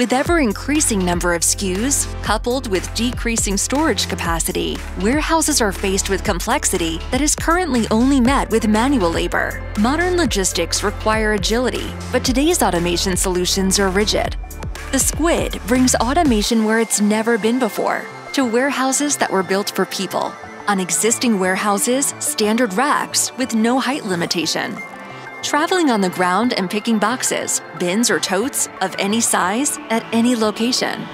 With ever-increasing number of SKUs, coupled with decreasing storage capacity, warehouses are faced with complexity that is currently only met with manual labor. Modern logistics require agility, but today's automation solutions are rigid. The Squid brings automation where it's never been before, to warehouses that were built for people. On existing warehouses, standard racks with no height limitation, traveling on the ground and picking boxes, bins, or totes of any size at any location.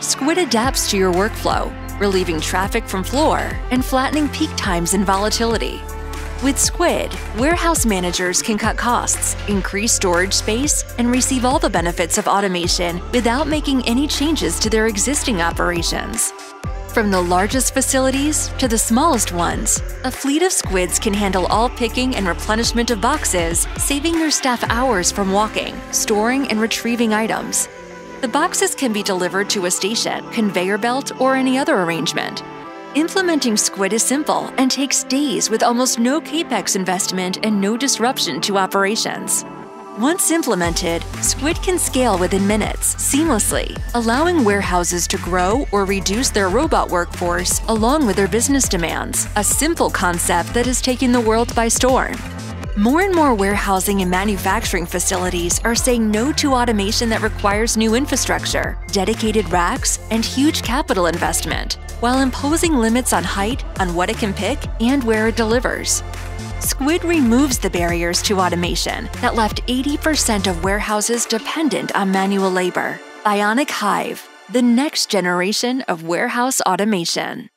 Squid adapts to your workflow, relieving traffic from floor and flattening peak times and volatility. With Squid, warehouse managers can cut costs, increase storage space, and receive all the benefits of automation without making any changes to their existing operations. From the largest facilities to the smallest ones, a fleet of squids can handle all picking and replenishment of boxes, saving your staff hours from walking, storing, and retrieving items. The boxes can be delivered to a station, conveyor belt, or any other arrangement. Implementing Squid is simple and takes days with almost no capex investment and no disruption to operations. Once implemented, Squid can scale within minutes, seamlessly, allowing warehouses to grow or reduce their robot workforce along with their business demands, a simple concept that is taking the world by storm. More and more warehousing and manufacturing facilities are saying no to automation that requires new infrastructure, dedicated racks, and huge capital investment, while imposing limits on height, on what it can pick, and where it delivers. Squid removes the barriers to automation that left 80% of warehouses dependent on manual labor. BionicHIVE, the next generation of warehouse automation.